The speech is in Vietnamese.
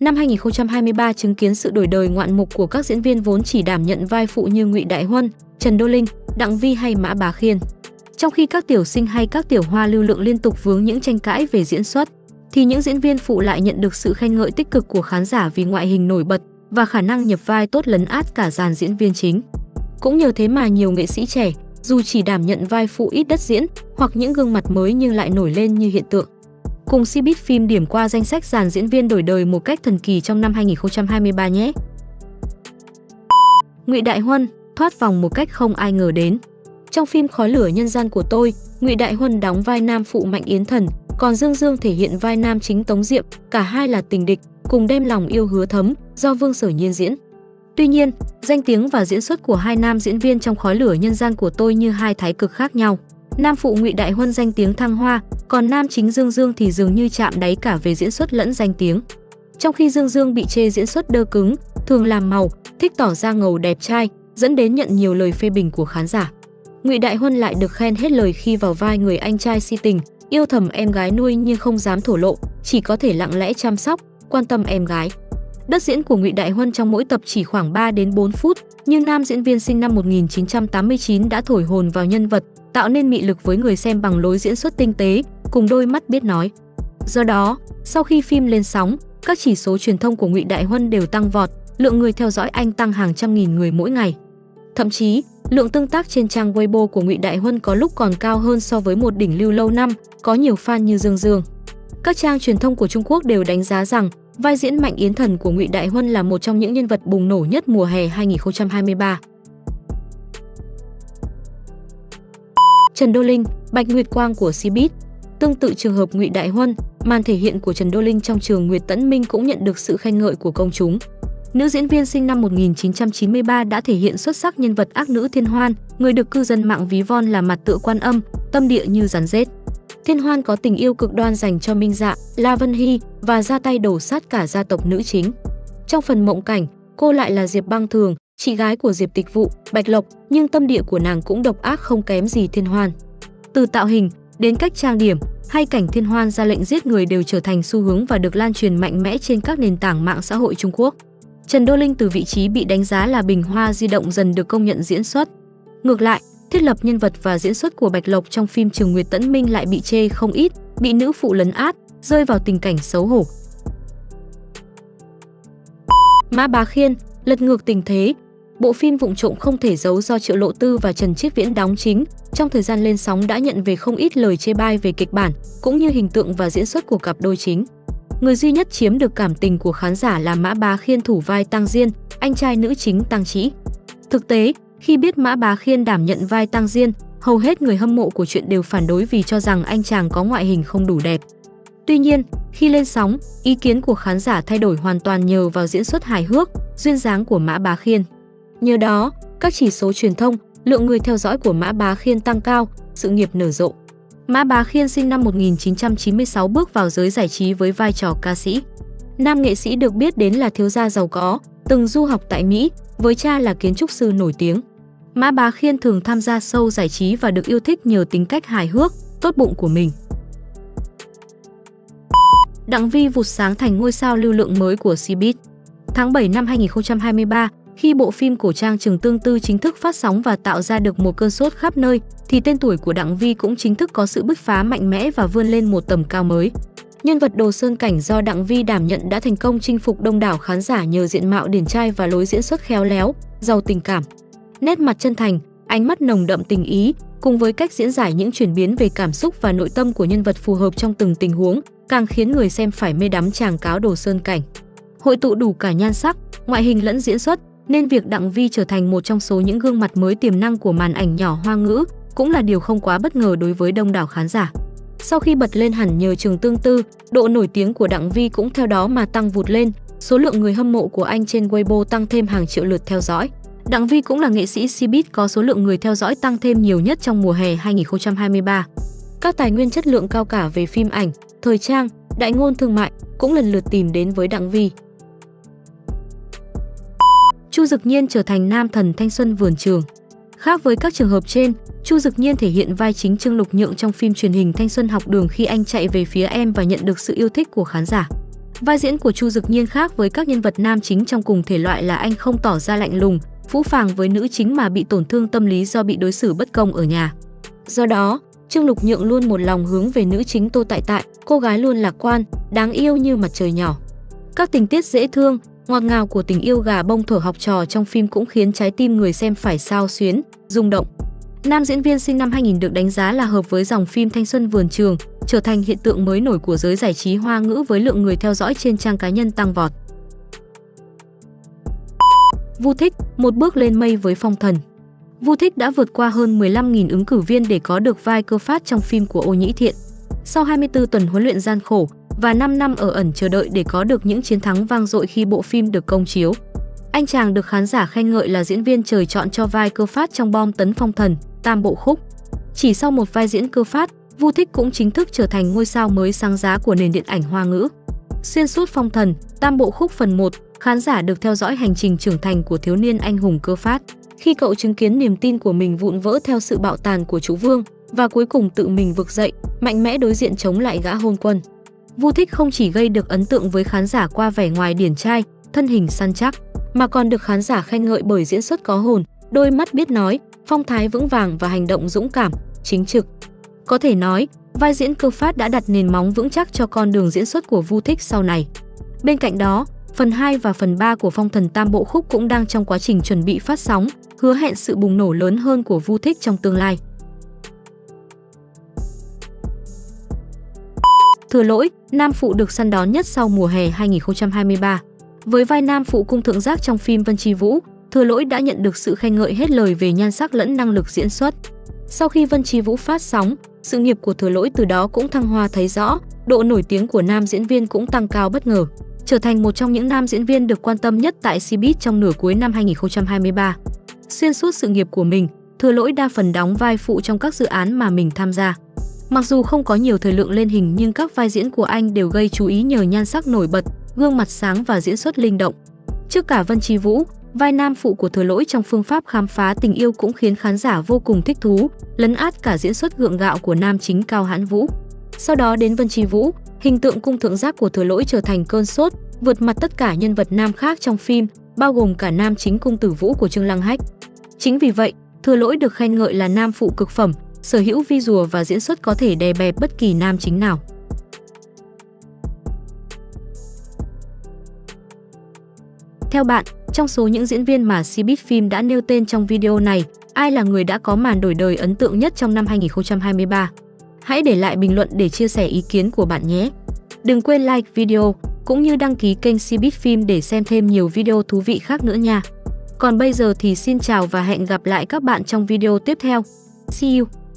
Năm 2023 chứng kiến sự đổi đời ngoạn mục của các diễn viên vốn chỉ đảm nhận vai phụ như Ngụy Đại Huân, Trần Đô Linh, Đặng Vi hay Mã Bá Khiên. Trong khi các tiểu sinh hay các tiểu hoa lưu lượng liên tục vướng những tranh cãi về diễn xuất, thì những diễn viên phụ lại nhận được sự khen ngợi tích cực của khán giả vì ngoại hình nổi bật và khả năng nhập vai tốt lấn át cả dàn diễn viên chính. Cũng nhờ thế mà nhiều nghệ sĩ trẻ, dù chỉ đảm nhận vai phụ ít đất diễn hoặc những gương mặt mới nhưng lại nổi lên như hiện tượng. Cùng Cbiz phim điểm qua danh sách dàn diễn viên đổi đời một cách thần kỳ trong năm 2023 nhé. Ngụy Đại Huân thoát vòng một cách không ai ngờ đến. Trong phim Khói lửa nhân gian của tôi, Ngụy Đại Huân đóng vai nam phụ Mạnh Yến Thần, còn Dương Dương thể hiện vai nam chính Tống Diệm, cả hai là tình địch, cùng đem lòng yêu hứa thấm do Vương Sở Nhiên diễn. Tuy nhiên, danh tiếng và diễn xuất của hai nam diễn viên trong Khói lửa nhân gian của tôi như hai thái cực khác nhau. Nam phụ Ngụy Đại Huân danh tiếng thăng hoa, còn nam chính Dương Dương thì dường như chạm đáy cả về diễn xuất lẫn danh tiếng. Trong khi Dương Dương bị chê diễn xuất đơ cứng, thường làm màu, thích tỏ ra ngầu đẹp trai, dẫn đến nhận nhiều lời phê bình của khán giả. Ngụy Đại Huân lại được khen hết lời khi vào vai người anh trai si tình, yêu thầm em gái nuôi nhưng không dám thổ lộ, chỉ có thể lặng lẽ chăm sóc, quan tâm em gái. Đất diễn của Ngụy Đại Huân trong mỗi tập chỉ khoảng 3 đến 4 phút, nhưng nam diễn viên sinh năm 1989 đã thổi hồn vào nhân vật, tạo nên mị lực với người xem bằng lối diễn xuất tinh tế, cùng đôi mắt biết nói. Do đó, sau khi phim lên sóng, các chỉ số truyền thông của Ngụy Đại Huân đều tăng vọt, lượng người theo dõi anh tăng hàng trăm nghìn người mỗi ngày. Thậm chí, lượng tương tác trên trang Weibo của Ngụy Đại Huân có lúc còn cao hơn so với một đỉnh lưu lâu năm, có nhiều fan như Dương Dương. Các trang truyền thông của Trung Quốc đều đánh giá rằng vai diễn Mạnh Yến Thần của Ngụy Đại Huân là một trong những nhân vật bùng nổ nhất mùa hè 2023. Trần Đô Linh, Bạch Nguyệt Quang của Cbiz Tương tự trường hợp Ngụy Đại Huân, màn thể hiện của Trần Đô Linh trong trường Nguyệt Tẫn Minh cũng nhận được sự khen ngợi của công chúng. Nữ diễn viên sinh năm 1993 đã thể hiện xuất sắc nhân vật ác nữ Thiên Hoan, người được cư dân mạng ví von là mặt tựa quan âm, tâm địa như rắn rết. Thiên Hoan có tình yêu cực đoan dành cho Minh Dạ, La Vân Hy và ra tay đổ sát cả gia tộc nữ chính. Trong phần mộng cảnh, cô lại là Diệp Băng Thường, chị gái của Diệp Tịch Vụ, Bạch Lộc, nhưng tâm địa của nàng cũng độc ác không kém gì Thiên Hoan. Từ tạo hình đến cách trang điểm hay cảnh Thiên Hoan ra lệnh giết người đều trở thành xu hướng và được lan truyền mạnh mẽ trên các nền tảng mạng xã hội Trung Quốc. Trần Đô Linh từ vị trí bị đánh giá là bình hoa di động dần được công nhận diễn xuất. Ngược lại, thiết lập nhân vật và diễn xuất của Bạch Lộc trong phim Trường Nguyệt Tẫn Minh lại bị chê không ít, bị nữ phụ lấn át, rơi vào tình cảnh xấu hổ. Mã Bá Khiên, lật ngược tình thế, Bộ phim Vụng trộm không thể giấu do Triệu Lộ Tư và Trần Chiết Viễn đóng chính, trong thời gian lên sóng đã nhận về không ít lời chê bai về kịch bản, cũng như hình tượng và diễn xuất của cặp đôi chính. Người duy nhất chiếm được cảm tình của khán giả là Mã Bá Khiên thủ vai Tăng Diên, anh trai nữ chính Tăng Trĩ. Thực tế, khi biết Mã Bá Khiên đảm nhận vai Tăng Diên, hầu hết người hâm mộ của chuyện đều phản đối vì cho rằng anh chàng có ngoại hình không đủ đẹp. Tuy nhiên, khi lên sóng, ý kiến của khán giả thay đổi hoàn toàn nhờ vào diễn xuất hài hước, duyên dáng của Mã Bá Khiên. Nhờ đó, các chỉ số truyền thông, lượng người theo dõi của Mã Bá Khiên tăng cao, sự nghiệp nở rộ. Mã Bá Khiên sinh năm 1996 bước vào giới giải trí với vai trò ca sĩ. Nam nghệ sĩ được biết đến là thiếu gia giàu có, từng du học tại Mỹ, với cha là kiến trúc sư nổi tiếng. Mã Bá Khiên thường tham gia show giải trí và được yêu thích nhờ tính cách hài hước, tốt bụng của mình. Đặng Vi vụt sáng thành ngôi sao lưu lượng mới của Cbiz. Tháng 7 năm 2023, khi bộ phim cổ trang Trường Tương Tư chính thức phát sóng và tạo ra được một cơn sốt khắp nơi, thì tên tuổi của Đặng Vi cũng chính thức có sự bứt phá mạnh mẽ và vươn lên một tầm cao mới. Nhân vật Đồ Sơn Cảnh do Đặng Vi đảm nhận đã thành công chinh phục đông đảo khán giả nhờ diện mạo điển trai và lối diễn xuất khéo léo, giàu tình cảm. Nét mặt chân thành, ánh mắt nồng đậm tình ý, cùng với cách diễn giải những chuyển biến về cảm xúc và nội tâm của nhân vật phù hợp trong từng tình huống, càng khiến người xem phải mê đắm chàng cáo Đồ Sơn Cảnh. Hội tụ đủ cả nhan sắc, ngoại hình lẫn diễn xuất, nên việc Đặng Vi trở thành một trong số những gương mặt mới tiềm năng của màn ảnh nhỏ hoa ngữ cũng là điều không quá bất ngờ đối với đông đảo khán giả. Sau khi bật lên hẳn nhờ trường tương tư, độ nổi tiếng của Đặng Vi cũng theo đó mà tăng vụt lên, số lượng người hâm mộ của anh trên Weibo tăng thêm hàng triệu lượt theo dõi. Đặng Vi cũng là nghệ sĩ Cbiz có số lượng người theo dõi tăng thêm nhiều nhất trong mùa hè 2023. Các tài nguyên chất lượng cao cả về phim ảnh, thời trang, đại ngôn thương mại cũng lần lượt tìm đến với Đặng Vi. Chu Dực Nhiên trở thành nam thần thanh xuân vườn trường. Khác với các trường hợp trên, Chu Dực Nhiên thể hiện vai chính Trương Lục Nhượng trong phim truyền hình Thanh xuân học đường khi anh chạy về phía em và nhận được sự yêu thích của khán giả. Vai diễn của Chu Dực Nhiên khác với các nhân vật nam chính trong cùng thể loại là anh không tỏ ra lạnh lùng, phũ phàng với nữ chính mà bị tổn thương tâm lý do bị đối xử bất công ở nhà. Do đó, Trương Lục Nhượng luôn một lòng hướng về nữ chính Tô Tại Tại, cô gái luôn lạc quan, đáng yêu như mặt trời nhỏ. Các tình tiết dễ thương, ngọt ngào của tình yêu gà bông thổi học trò trong phim cũng khiến trái tim người xem phải sao xuyến, rung động. Nam diễn viên sinh năm 2000 được đánh giá là hợp với dòng phim Thanh xuân vườn trường, trở thành hiện tượng mới nổi của giới giải trí hoa ngữ với lượng người theo dõi trên trang cá nhân tăng vọt. Vu Thích, một bước lên mây với phong thần. Vu Thích đã vượt qua hơn 15.000 ứng cử viên để có được vai cơ phát trong phim của Ô Nhĩ Thiện. Sau 24 tuần huấn luyện gian khổ và 5 năm ở ẩn chờ đợi để có được những chiến thắng vang dội khi bộ phim được công chiếu. Anh chàng được khán giả khen ngợi là diễn viên trời chọn cho vai cơ phát trong bom tấn phong thần, tam bộ khúc. Chỉ sau một vai diễn cơ phát, Vu Thích cũng chính thức trở thành ngôi sao mới sáng giá của nền điện ảnh hoa ngữ. Xuyên suốt phong thần, tam bộ khúc phần 1, khán giả được theo dõi hành trình trưởng thành của thiếu niên anh hùng cơ phát. Khi cậu chứng kiến niềm tin của mình vụn vỡ theo sự bạo tàn của chú Vương và cuối cùng tự mình vực dậy, mạnh mẽ đối diện chống lại gã hôn quân. Vu Thích không chỉ gây được ấn tượng với khán giả qua vẻ ngoài điển trai, thân hình săn chắc, mà còn được khán giả khen ngợi bởi diễn xuất có hồn, đôi mắt biết nói, phong thái vững vàng và hành động dũng cảm, chính trực. Có thể nói, vai diễn cơ phát đã đặt nền móng vững chắc cho con đường diễn xuất của Vu Thích sau này. Bên cạnh đó, phần 2 và phần 3 của Phong Thần Tam Bộ Khúc cũng đang trong quá trình chuẩn bị phát sóng, hứa hẹn sự bùng nổ lớn hơn của Vu Thích trong tương lai. Thừa lỗi, nam phụ được săn đón nhất sau mùa hè 2023. Với vai nam phụ cung thượng giác trong phim Vân Chi Vũ, Thừa lỗi đã nhận được sự khen ngợi hết lời về nhan sắc lẫn năng lực diễn xuất. Sau khi Vân Chi Vũ phát sóng, sự nghiệp của Thừa lỗi từ đó cũng thăng hoa thấy rõ, độ nổi tiếng của nam diễn viên cũng tăng cao bất ngờ, trở thành một trong những nam diễn viên được quan tâm nhất tại Cbiz trong nửa cuối năm 2023. Xuyên suốt sự nghiệp của mình, Thừa lỗi đa phần đóng vai phụ trong các dự án mà mình tham gia. Mặc dù không có nhiều thời lượng lên hình nhưng các vai diễn của anh đều gây chú ý nhờ nhan sắc nổi bật, gương mặt sáng và diễn xuất linh động. Trước cả Vân Chi Vũ, vai nam phụ của Thừa Lỗi trong phương pháp khám phá tình yêu cũng khiến khán giả vô cùng thích thú, lấn át cả diễn xuất gượng gạo của nam chính Cao Hãn Vũ. Sau đó đến Vân Chi Vũ, hình tượng cung thượng giác của Thừa Lỗi trở thành cơn sốt, vượt mặt tất cả nhân vật nam khác trong phim, bao gồm cả nam chính cung tử Vũ của Trương Lăng Hách. Chính vì vậy, Thừa Lỗi được khen ngợi là nam phụ cực phẩm, sở hữu vi rùa và diễn xuất có thể đè bẹp bất kỳ nam chính nào. Theo bạn, trong số những diễn viên mà Cbiz Phim đã nêu tên trong video này, ai là người đã có màn đổi đời ấn tượng nhất trong năm 2023? Hãy để lại bình luận để chia sẻ ý kiến của bạn nhé. Đừng quên like video, cũng như đăng ký kênh Cbiz Phim để xem thêm nhiều video thú vị khác nữa nha. Còn bây giờ thì xin chào và hẹn gặp lại các bạn trong video tiếp theo. See you!